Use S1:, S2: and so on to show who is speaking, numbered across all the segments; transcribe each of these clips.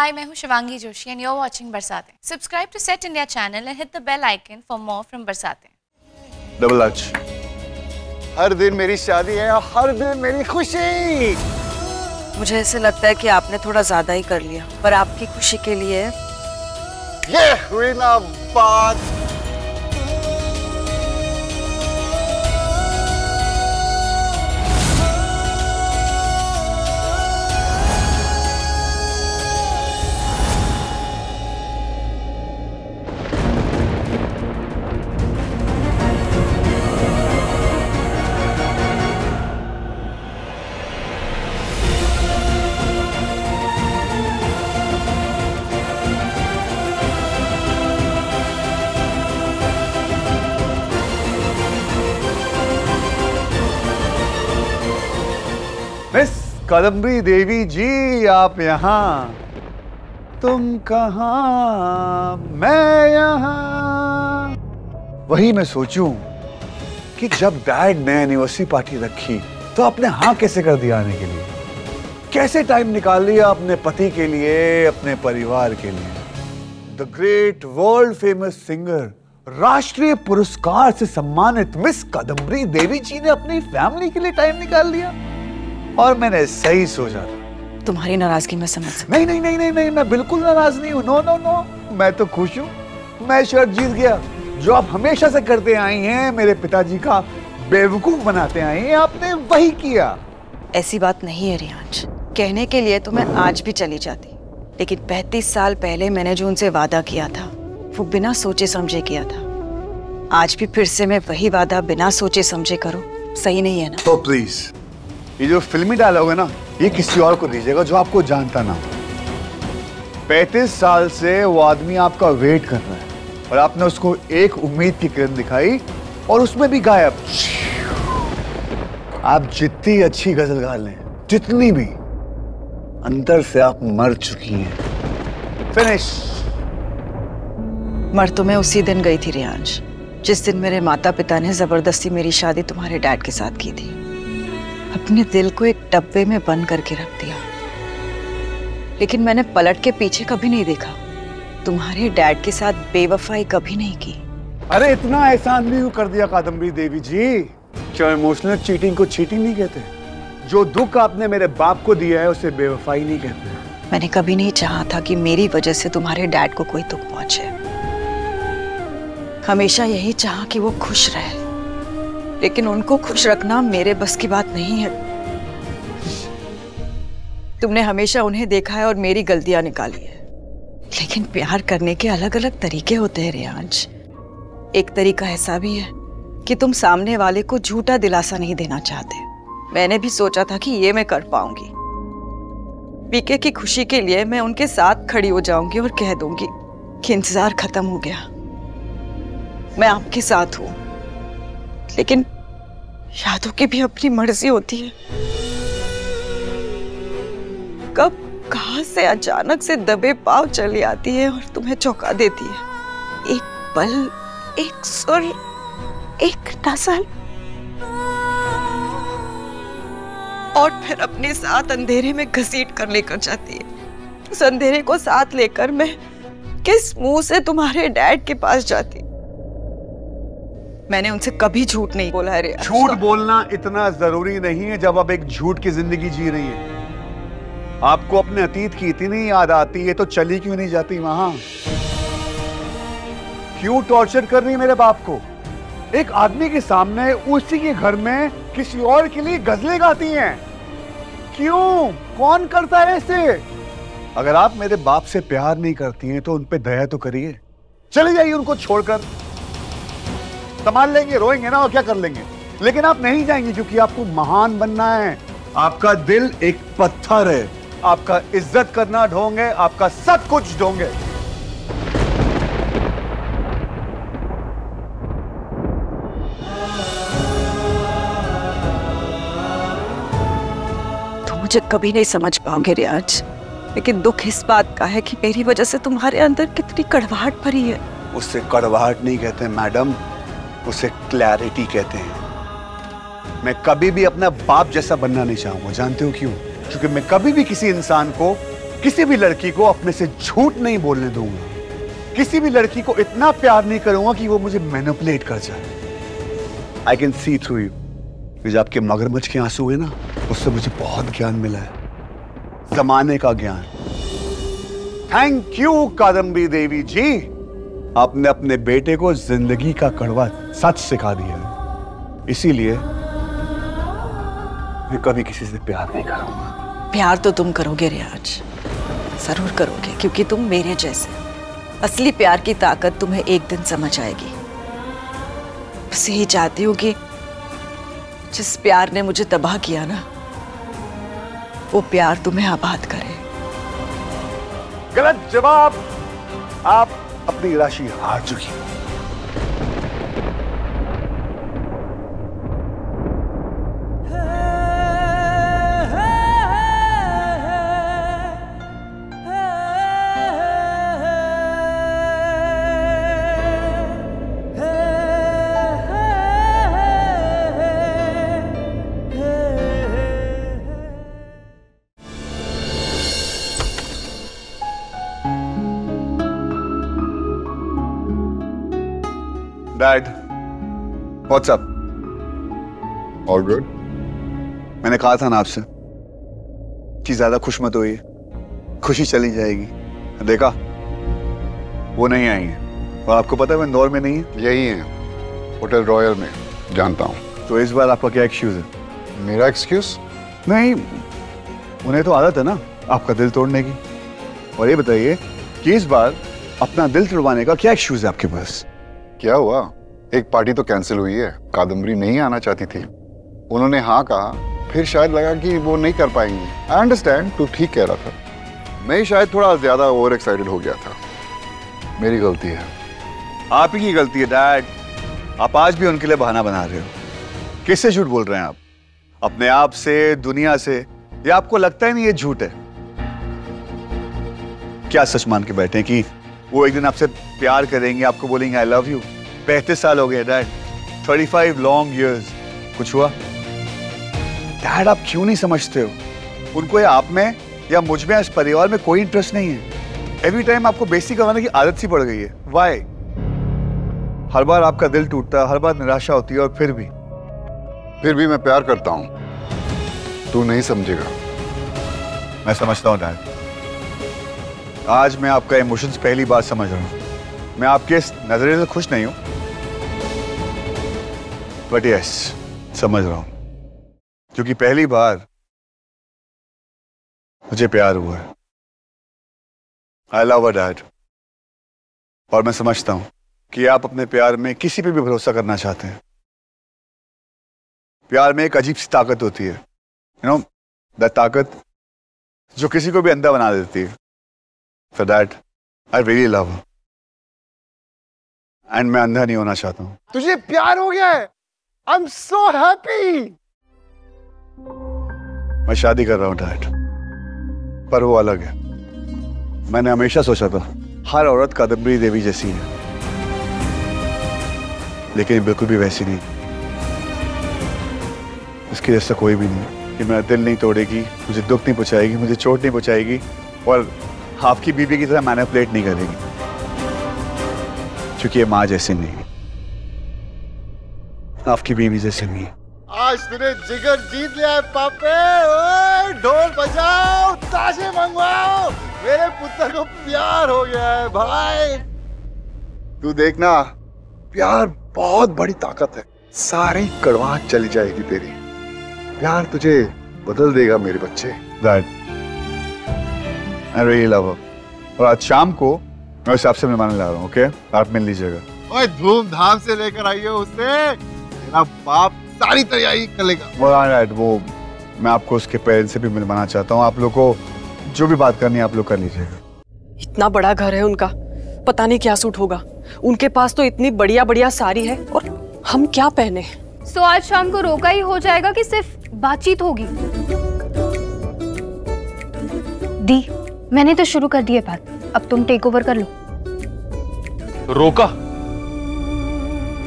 S1: Hi, मैं हूँ Shivangi Joshi and you are watching Barsaatein. Subscribe to Set India channel and hit the bell icon for more from Barsaatein.
S2: Double H हर दिन मेरी शादी है और हर दिन मेरी खुशी
S3: मुझे ऐसे लगता है कि आपने थोड़ा ज़्यादा ही कर लिया पर आपकी खुशी के लिए
S2: ये हुई ना बात कदम्बरी देवी जी, आप यहाँ। तुम कहा? मैं यहाँ। वही मैं सोचूं कि जब डैड ने एनिवर्सरी पार्टी रखी तो आपने हाँ कैसे कर दिया आने के लिए? कैसे टाइम निकाल लिया अपने पति के लिए, अपने परिवार के लिए? The great world famous singer राष्ट्रीय पुरस्कार से सम्मानित मिस कदम्बरी देवी जी ने अपनी फैमिली के लिए टाइम निकाल लिया। और मैंने सही सोचा
S3: तुम्हारी नाराज़गी में समझ सकती
S2: नहीं नहीं नहीं नहीं नहीं मैं बिल्कुल नाराज़ नहीं हूँ। नो नो नो मैं तो खुश हूँ। मैं शर्ट जीत गया। जो आप हमेशा से करते आई हैं मेरे पिताजी का बेवकूफ़ बनाते आई हैं आपने वही किया।
S3: ऐसी बात नहीं है रियांश। कहने के लिए तो मैं आज भी चली जाती। लेकिन पैंतीस साल पहले मैंने जो उनसे वादा किया था वो बिना सोचे समझे किया था। आज भी फिर से मैं वही वादा बिना सोचे समझे करूँ। सही नहीं है ना?
S2: तो प्लीज़ ये जो फिल्मी डायलॉग है ना, ये किसी और को दीजिएगा जो आपको जानता ना पैंतीस साल से वो आदमी आपका वेट कर रहा है और आपने उसको एक उम्मीद की किरण दिखाई और उसमें भी गायब। आप जितनी अच्छी गज़ल गा लें, जितनी भी, अंदर से आप मर चुकी हैं। फिनिश।
S3: मर तो मैं उसी दिन गई थी रियांश, जिस दिन मेरे माता पिता ने ज़बरदस्ती मेरी शादी तुम्हारे डैड के साथ की थी। अपने दिल को एक डब्बे में बंद करके रख दिया। लेकिन मैंने पलट के पीछे कभी नहीं देखा। तुम्हारे डैड के साथ बेवफाई कभी नहीं की।
S2: अरे इतना एहसान भी क्यों कर दिया कादम्बरी देवी जी? क्या इमोशनल चीटिंग को चीटिंग नहीं कहते? जो दुख आपने मेरे बाप को दिया है उसे बेवफाई नहीं कहते।
S3: मैंने कभी नहीं चाहा था कि मेरी वजह से तुम्हारे डैड को कोई दुख पहुँचे। हमेशा यही चाहा कि वो खुश रहे। लेकिन उनको खुश रखना मेरे बस की बात नहीं है। तुमने हमेशा उन्हें देखा है और मेरी गलतियाँ निकाली है। लेकिन प्यार करने के अलग अलग तरीके होते हैं रियांश एक तरीका ऐसा भी है कि तुम सामने वाले को झूठा दिलासा नहीं देना चाहते। मैंने भी सोचा था कि ये मैं कर पाऊँगी। पीके की खुशी के लिए मैं उनके साथ खड़ी हो जाऊँगी और कह दूँगी कि इंतज़ार खत्म हो गया। मैं आपके साथ हूँ। लेकिन यादों की भी अपनी मर्ज़ी होती है। कब, कहा से अचानक से दबे पाव चली आती है और तुम्हें चौंका देती है? एक पल, एक सुर, एक नज़र और फिर अपने साथ अंधेरे में घसीट कर लेकर जाती है। उस अंधेरे को साथ लेकर मैं किस मुँह से तुम्हारे डैड के पास जाती? मैंने उनसे कभी झूठ नहीं बोला है
S2: झूठ बोलना इतना ज़रूरी नहीं है जब आप एक झूठ की ज़िंदगी जी रही हैं। आपको अपने अतीत की इतनी याद आती है तो चली क्यों नहीं जाती वहाँ? क्यों टॉर्चर कर रही है मेरे बाप को? एक आदमी के सामने उसी के घर में किसी और के लिए गजलें गाती हैं। क्यों? कौन करता है ऐसे अगर आप मेरे बाप से प्यार नहीं करती हैं तो उन पे दया तो करिए। चले जाइए उनको छोड़कर। संभाल लेंगे रोएँगे ना और क्या कर लेंगे? लेकिन आप नहीं जाएँगे क्योंकि आपको महान बनना है। आपका दिल एक पत्थर है। आपका इज़्ज़त करना ढोंग है आपका सब कुछ ढोंग है।
S3: तुम मुझे कभी नहीं समझ पाओगे रियाज लेकिन दुख इस बात का है कि मेरी वजह से तुम्हारे अंदर कितनी कड़वाहट भरी है।
S2: उससे कड़वाहट नहीं कहते मैडम। उसे क्लैरिटी कहते हैं। मैं कभी भी अपना बाप जैसा बनना नहीं चाहूँगा। जानते हो क्यों? क्योंकि मैं कभी भी किसी इंसान को, किसी भी लड़की को अपने से झूठ नहीं बोलने दूँगा। किसी भी लड़की को इतना प्यार नहीं करूँगा कि वो मुझे मैनिपुलेट कर जाए। I can see through you जो आपके मगरमच्छ के आँसू हुए ना, उससे मुझे बहुत ज्ञान मिला है। जमाने का ज्ञान। Thank you Kadambi Devi ji. आपने अपने बेटे को ज़िंदगी का कड़वा सच सिखा दिया है। इसीलिए मैं कभी किसी से प्यार नहीं करूँगा।
S3: प्यार तो तुम करोगे रियाज। ज़रूर करोगे क्योंकि तुम मेरे जैसे असली प्यार की ताकत तुम्हें एक दिन समझ आएगी। बस यही चाहती हूँ कि जिस प्यार ने मुझे तबाह किया ना वो प्यार तुम्हें आबाद करे।
S2: गलत जवाब आप अपनी राशि हार चुकी। डैड व्हाट्सअप
S4: ऑल गुड
S2: मैंने कहा था ना आपसे कि ज़्यादा खुश मत होइए। खुशी चली जाएगी। देखा? वो नहीं आई है। और आपको पता है वो इंदौर में नहीं है?
S4: यही है। होटल रॉयल में जानता हूँ।
S2: तो इस बार आपका क्या एक्सक्यूज है?
S4: मेरा एक्सक्यूज
S2: नहीं उन्हें तो आदत है ना आपका दिल तोड़ने की। और ये बताइए कि इस बार अपना दिल तोड़वाने का क्या एक्सक्यूज है आपके पास?
S4: क्या हुआ? एक पार्टी तो कैंसिल हुई है। कादम्बरी नहीं आना चाहती थी। उन्होंने हाँ कहा, फिर शायद लगा कि वो नहीं कर पाएँगी। आई अंडरस्टैंड तू ठीक कह रहा था। मैं शायद थोड़ा ज़्यादा ओवर एक्साइटेड हो गया था। मेरी गलती है।
S2: आप ही की गलती है डैड आप आज भी उनके लिए बहाना बना रहे हो। किससे झूठ बोल रहे हैं आप? अपने आप से, दुनिया से? या आपको लगता ही नहीं ये झूठ है? क्या सच मान के बैठे कि वो एक दिन आपसे प्यार करेंगे, आपको बोलेंगे आई लव यू पैंतीस साल हो गए dad thirty five long years कुछ हुआ? डैड आप क्यों नहीं समझते हो? उनको या आप में या मुझमें इस परिवार में कोई इंटरेस्ट नहीं है। एवरी टाइम आपको बेसिक करवाने की आदत सी पड़ गई है। वाई हर बार आपका दिल टूटता है हर बार निराशा होती है और फिर भी।
S4: फिर भी मैं प्यार करता हूँ। तू नहीं समझेगा।
S2: मैं समझता हूँ डैड आज मैं आपका इमोशंस पहली बार समझ रहा हूँ। मैं आपके इस नज़रिए से खुश नहीं हूँ। बट यस समझ रहा हूँ। क्योंकि पहली बार मुझे प्यार हुआ है। आई लव अ डैड और मैं समझता हूँ कि आप अपने प्यार में किसी पे भी भरोसा करना चाहते हैं। प्यार में एक अजीब सी ताकत होती है। यू नो द ताकत जो किसी को भी अंधा बना देती है। For that I really love and मैं अंधा नहीं होना चाहता हूँ।
S4: तुझे प्यार हो गया है। एम सो हैप्पी
S2: मैं शादी कर रहा हूँ डैड पर वो अलग है। मैंने हमेशा सोचा था, हर औरत कादम्बरी देवी जैसी है। लेकिन बिल्कुल भी वैसी नहीं। इसके जैसा कोई भी नहीं कि मेरा दिल नहीं तोड़ेगी, मुझे दुख नहीं पहुंचाएगी, मुझे चोट नहीं पहुंचाएगी, और आपकी बीबी की तरह मैनिपुलेट नहीं करेगी। क्योंकि ये माँ जैसी नहीं आपकी बीवी जैसी नहीं है।
S4: आज तूने जिगर जीत लिया है पापे। ओए ढोल बजाओ ताशे मंगवाओ। मेरे पुत्र को प्यार हो गया है भाई। तू देखना प्यार बहुत बड़ी ताकत है। सारी कड़वाहट चली जाएगी तेरी। प्यार तुझे बदल देगा मेरे बच्चे।
S2: I really love her. और आज शाम को मैं उसे आपसे मिलवाने ला रहा हूँ ओके आप मिल लीजिएगा।
S4: ओए धूमधाम से लेकर आइए उसे तेरा बाप सारी तैयारी कर लेगा।
S2: वो राइट वो मैं आपको उसके पेरेंट्स से भी मिलवाना चाहता हूँ। आप लोग को जो भी बात करनी है आप लोग कर लीजिएगा।
S5: इतना बड़ा घर है उनका। पता नहीं क्या सूट होगा। उनके पास तो इतनी बढ़िया बढ़िया साड़ी है और हम क्या पहने?
S6: सो आज शाम को रोका ही हो जाएगा कि सिर्फ़ बातचीत होगी। दी मैंने तो शुरू कर दी है बात। अब तुम टेक ओवर कर लो।
S7: रोका?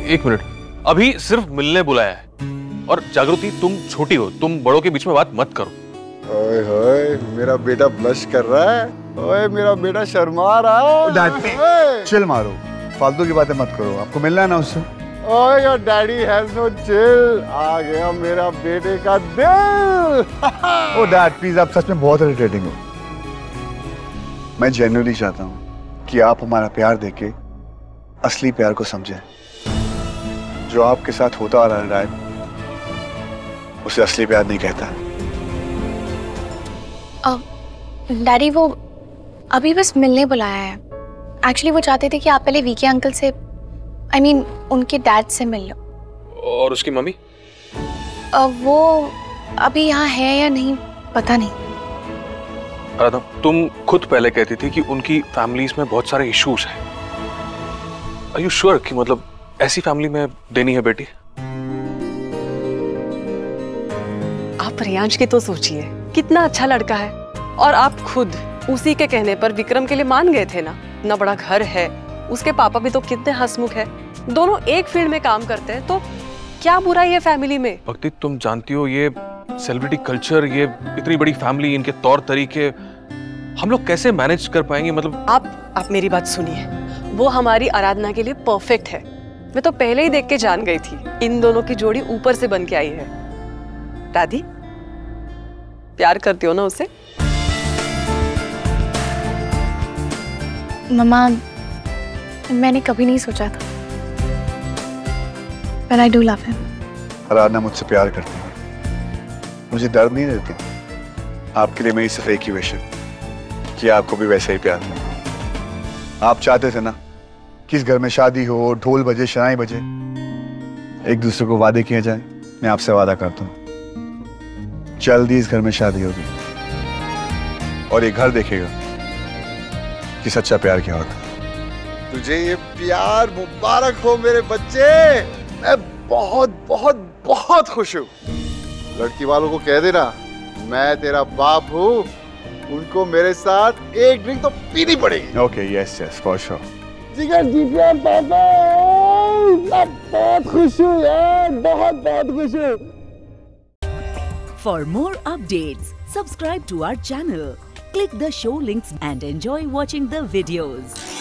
S7: एक मिनट। अभी सिर्फ़ मिलने बुलाया है। और जागृति तुम छोटी हो तुम बड़ों के बीच में बात मत करो।
S4: ओए होए मेरा बेटा ब्लश कर रहा है। ओए मेरा बेटा शर्मा रहा है।
S2: डैड चिल मारो। फालतू की बातें मत करो। आपको मिलना है ना उससे?
S4: ओए your daddy has no chill आ गया मेरा बेटे का दिल।
S2: ओ डैड प्लीज़ आप सच में बहुत इरिटेटिंग हो। मैं जेन्युइनली चाहता हूँ कि आप हमारा प्यार देके असली प्यार को समझें। जो आपके साथ होता आ रहा है राय उसे असली प्यार नहीं कहता।
S6: डैडी वो अभी बस मिलने बुलाया है। एक्चुअली वो चाहते थे कि आप पहले वीके अंकल से आई I मीन mean, उनके डैड से मिल लो।
S7: और उसकी मम्मी?
S6: अ, वो अभी यहाँ है या नहीं पता नहीं।
S7: आराधना तुम खुद पहले कहती थी कि उनकी फैमिलीज़ में बहुत सारे इश्यूज़ हैं। आर यू श्योर कि मतलब ऐसी फैमिली में देनी है बेटी।
S5: आप रियांश की तो सोचिए कितना अच्छा लड़का है। और आप खुद उसी के कहने पर विक्रम के लिए मान गए थे ना? ना बड़ा घर है उसके पापा भी तो कितने हंसमुख है। दोनों एक फ़ील्ड में काम करते हैं तो क्या बुरा है फैमिली में?
S7: भक्ति तुम जानती हो ये सेलिब्रिटी कल्चर ये इतनी बड़ी फैमिली इनके तौर तरीके हम लोग कैसे मैनेज कर पाएँगे? मतलब
S5: आप आप मेरी बात सुनिए। वो हमारी आराधना के लिए परफेक्ट है। मैं तो पहले ही देख के जान गई थी। इन दोनों की जोड़ी ऊपर से बन के आई है। दादी प्यार करती हो ना उसे?
S6: ममा मैंने कभी नहीं सोचा था। पर I do love him
S2: Aradhana मुझसे प्यार करती है। मुझे दर्द नहीं देती। आपके लिए मेरी सिर्फ़ एक ही विश है कि आपको भी वैसे ही प्यार आप चाहते थे ना कि इस घर में शादी हो ढोल बजे शनाई बजे। एक दूसरे को वादे किए जाए मैं आपसे वादा करता हूँ। जल्दी इस घर में शादी होगी। और ये घर देखेगा कि सच्चा प्यार क्या होता है।
S4: तुझे ये प्यार मुबारक हो मेरे बच्चे। मैं बहुत बहुत बहुत खुश हूँ। लड़की वालों को कह देना मैं तेरा बाप हूँ। उनको मेरे साथ एक ड्रिंक तो पीनी पड़ेगी।
S2: Okay yes yes for sure
S4: जिगर जीत गया पापा मैं बहुत खुश हूँ यार बहुत बहुत खुश हूँ
S8: For more updates, subscribe to our channel, click the show links and enjoy watching the videos.